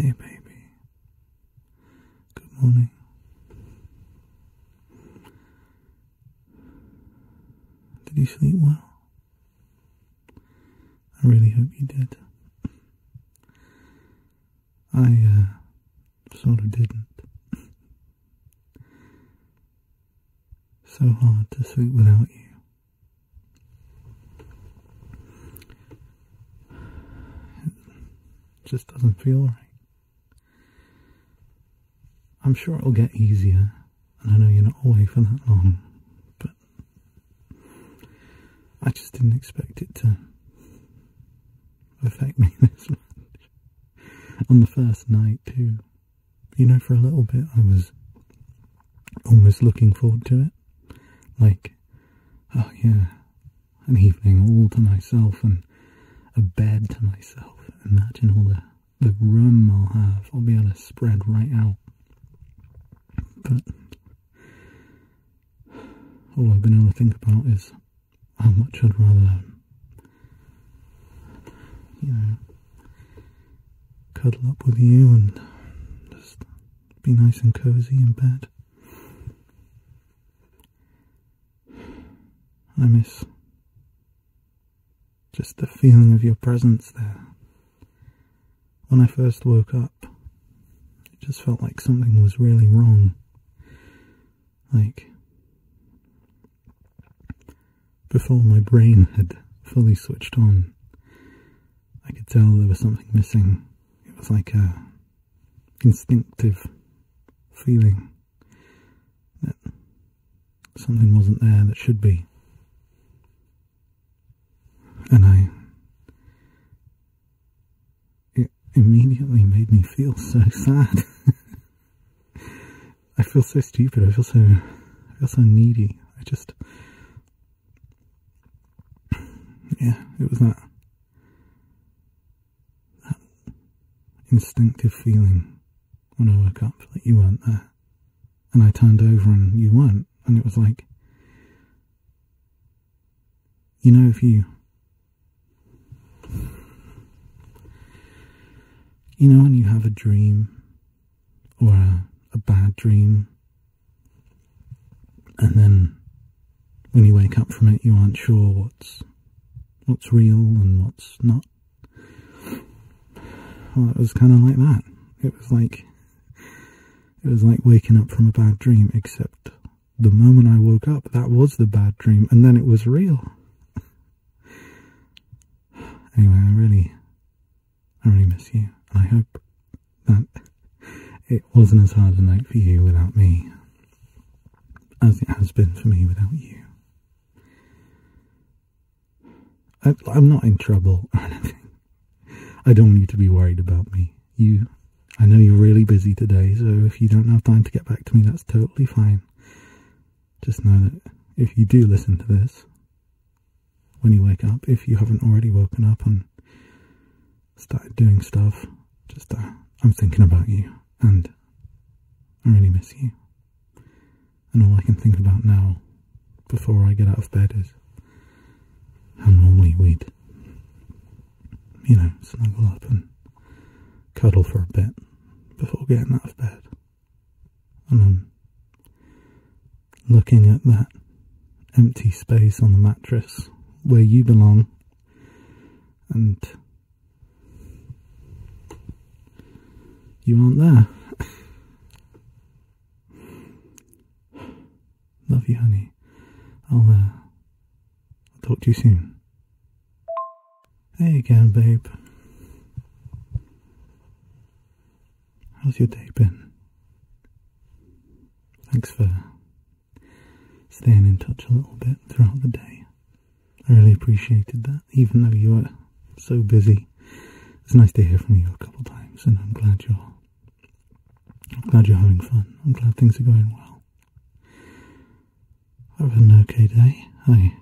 Hey, baby. Good morning. Did you sleep well? I really hope you did. I, uh, sort of didn't. So hard to sleep without you. It just doesn't feel right. I'm sure it'll get easier, and I know you're not away for that long, but I just didn't expect it to affect me this much. On the first night, too. You know, for a little bit I was almost looking forward to it. Like, oh yeah, an evening all to myself and a bed to myself. Imagine all the, the room I'll have. I'll be able to spread right out. But all I've been able to think about is how much I'd rather, you know, cuddle up with you and just be nice and cozy in bed. I miss just the feeling of your presence there. When I first woke up, it just felt like something was really wrong. Like, before my brain had fully switched on, I could tell there was something missing. It was like a instinctive feeling that something wasn't there that should be. And I, it immediately made me feel so sad. I feel so stupid. I feel so, I feel so needy. I just, yeah, it was that, that instinctive feeling when I woke up that you weren't there. And I turned over and you weren't. And it was like, you know, if you, you know, when you have a dream or a, a bad dream, and then when you wake up from it, you aren't sure what's what's real and what's not. Well, it was kind of like that. It was like it was like waking up from a bad dream, except the moment I woke up, that was the bad dream, and then it was real. anyway, I really, I really miss you, and I hope that it wasn't as hard a night for you without me as it has been for me without you. I, I'm not in trouble or anything. I don't want you to be worried about me. You, I know you're really busy today, so if you don't have time to get back to me, that's totally fine. Just know that if you do listen to this, when you wake up, if you haven't already woken up and started doing stuff, just, uh, I'm thinking about you, and I really miss you. And all I can think about now, before I get out of bed, is how normally we'd, you know, snuggle up and cuddle for a bit before getting out of bed. And I'm looking at that empty space on the mattress where you belong and you aren't there. Love you, honey. I'll, uh, I'll talk to you soon. Hey again, babe. How's your day been? Thanks for staying in touch a little bit throughout the day. I really appreciated that, even though you were so busy. It's nice to hear from you a couple of times, and I'm glad you're. I'm glad you're having fun. I'm glad things are going well. I've had an okay day. I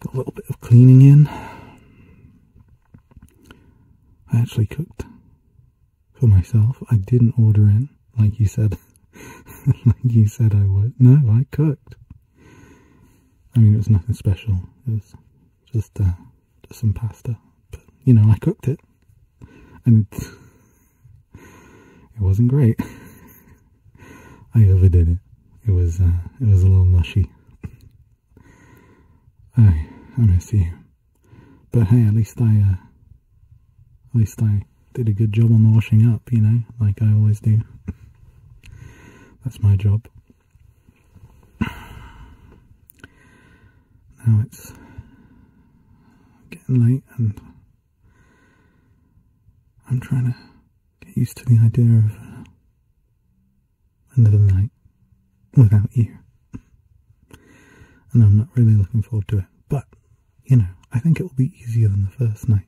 got a little bit of cleaning in. I actually cooked for myself. I didn't order in, like you said. like you said I would. No, I cooked. I mean, it was nothing special. It was just, uh, just some pasta. You know, I cooked it. And it wasn't great. I overdid it. It was uh, it was a little mushy. I I miss you, but hey, at least I uh, at least I did a good job on the washing up. You know, like I always do. That's my job. Now it's getting late and I'm trying to get used to the idea of uh, another night without you. And I'm not really looking forward to it. But, you know, I think it will be easier than the first night.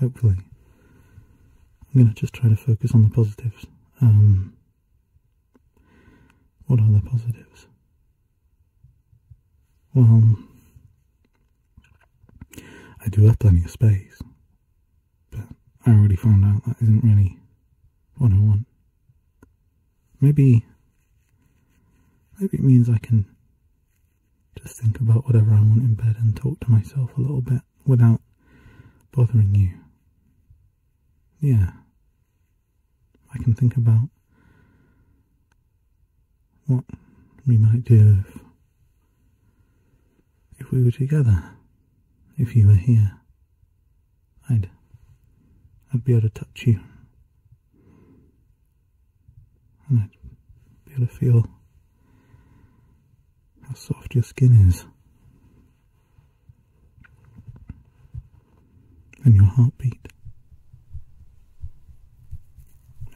Hopefully. I'm going to just try to focus on the positives. Um, what are the positives? Well, I do have plenty of space, I already found out that isn't really what I want. Maybe, maybe it means I can just think about whatever I want in bed and talk to myself a little bit without bothering you. Yeah. I can think about what we might do if, if we were together. If you were here, I'd, I'd be able to touch you. And I'd be able to feel how soft your skin is. And your heartbeat.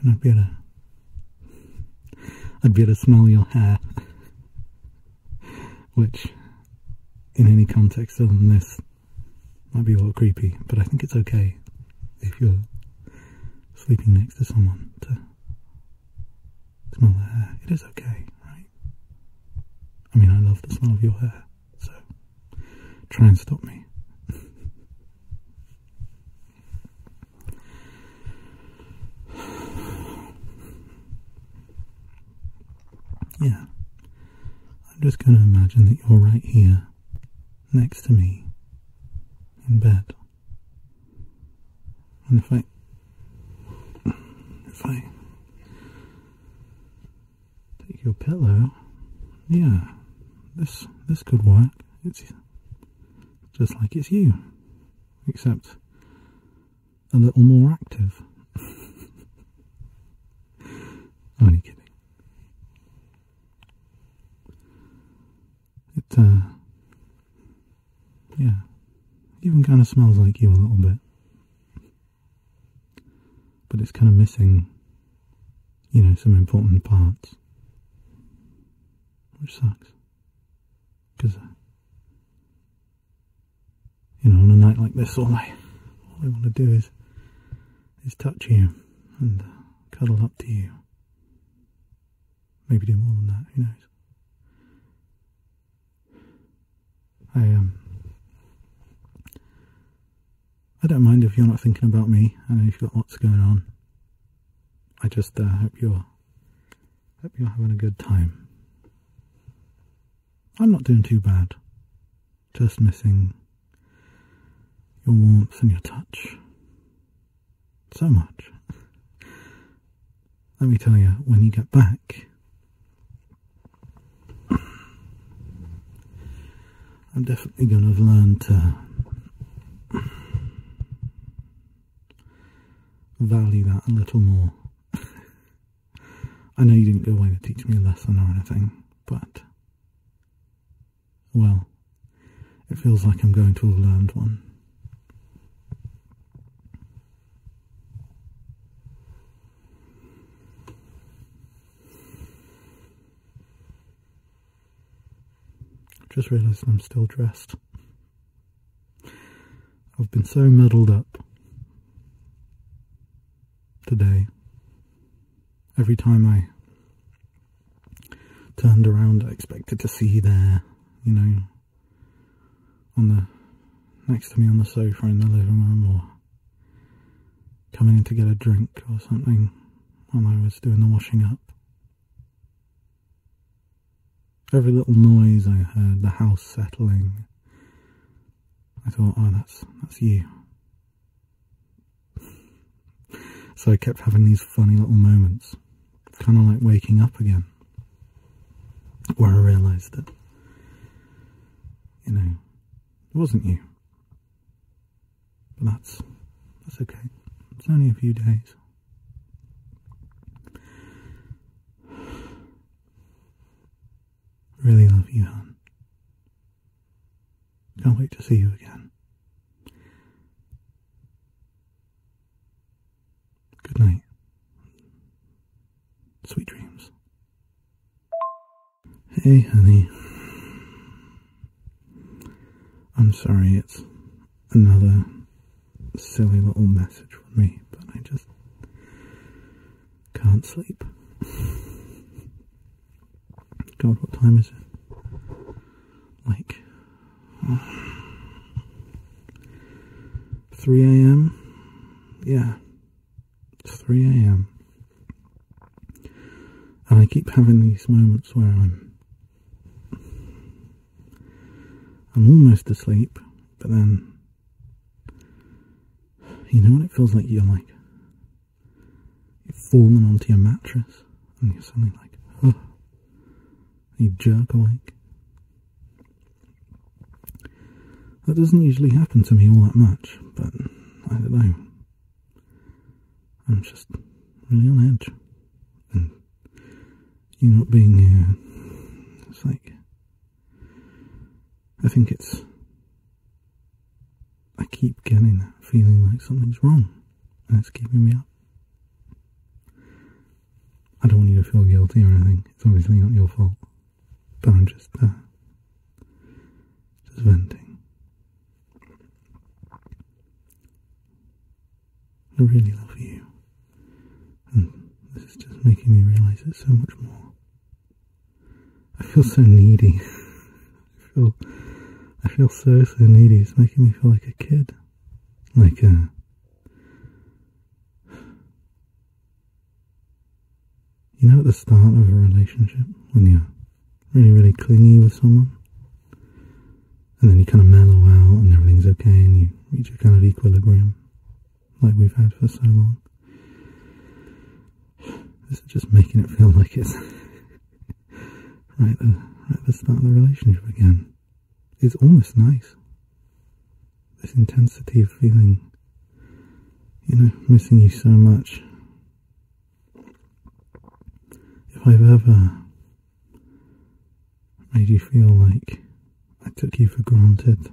And I'd be able to I'd be able to smell your hair. Which in any context other than this might be a little creepy, but I think it's okay if you're sleeping next to someone to smell their hair. It is okay, right? I mean, I love the smell of your hair, so try and stop me. yeah. I'm just going to imagine that you're right here, next to me, in bed. If I, if I take your pillow, yeah, this this could work. It's just like it's you, except a little more active. Only kidding. It, uh, yeah, even kind of smells like you a little bit. But it's kind of missing, you know, some important parts. Which sucks. Because, uh, you know, on a night like this, all I, all I want to do is, is touch you and uh, cuddle up to you. Maybe do more than that, who knows. I um I don't mind if you're not thinking about me. I know you've got lots going on. I just uh, hope you're hope you're having a good time. I'm not doing too bad. Just missing your warmth and your touch. So much. Let me tell you, when you get back, I'm definitely going to have learned to value that a little more. I know you didn't go away to teach me a lesson or anything, but, well, it feels like I'm going to have learned one. Just realised I'm still dressed. I've been so muddled up today. Every time I turned around, I expected to see there, you know, on the next to me on the sofa in the living room, or coming in to get a drink or something while I was doing the washing up. Every little noise I heard, the house settling, I thought, oh, that's, that's you. So I kept having these funny little moments kind of like waking up again, where I realised that, you know, it wasn't you. But that's that's okay. It's only a few days. Really love you, hon. Can't wait to see you again. Good night. Sweet dreams. Hey, honey. I'm sorry, it's another silly little message from me, but I just can't sleep. God, what time is it? Like 3 a.m.? Yeah, it's 3 a.m. And I keep having these moments where I'm I'm almost asleep, but then you know what it feels like you're like you've onto your mattress and you're suddenly like, oh, you jerk awake. That doesn't usually happen to me all that much, but I don't know. I'm just really on edge. And you not being here, it's like, I think it's, I keep getting that feeling like something's wrong, and it's keeping me up. I don't want you to feel guilty or anything, it's obviously not your fault, but I'm just, uh, just venting. I really love you. And this is just making me realize it so much more. I feel so needy. I feel I feel so so needy. It's making me feel like a kid. Like a You know at the start of a relationship when you're really, really clingy with someone and then you kind of mellow out and everything's okay and you reach a kind of equilibrium like we've had for so long. This is just making it feel like it's right, at, right at the start of the relationship again. It's almost nice. This intensity of feeling, you know, missing you so much. If I've ever made you feel like I took you for granted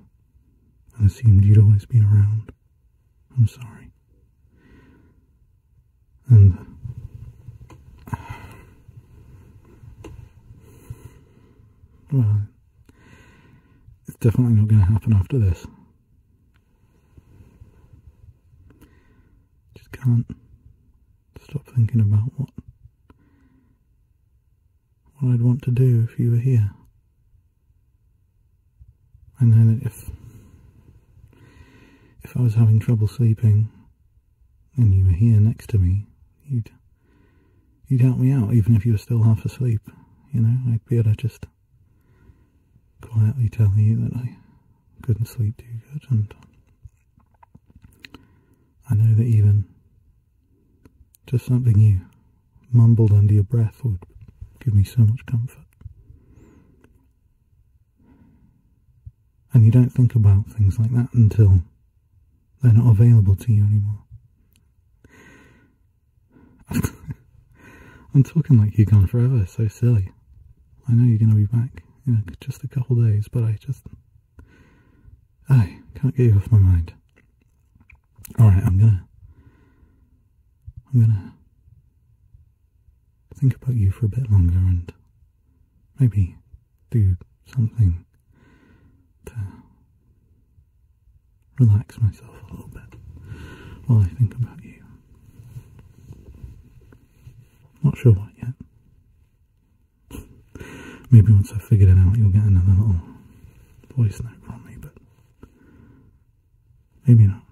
and assumed you'd always be around, I'm sorry. And well, definitely not going to happen after this. Just can't stop thinking about what what I'd want to do if you were here. Know that if if I was having trouble sleeping and you were here next to me, you'd you'd help me out even if you were still half asleep. You know, I'd be able to just quietly tell you that I couldn't sleep too good and I know that even just something you mumbled under your breath would give me so much comfort. And you don't think about things like that until they're not available to you anymore. I'm talking like you're gone forever, so silly. I know you're going to be back just a couple days, but I just... I can't get you off my mind. Alright, I'm gonna... I'm gonna... Think about you for a bit longer and maybe do something to relax myself a little bit while I think about you. Not sure what yet. Maybe once I've figured it out, you'll get another little voice note from me, but maybe not.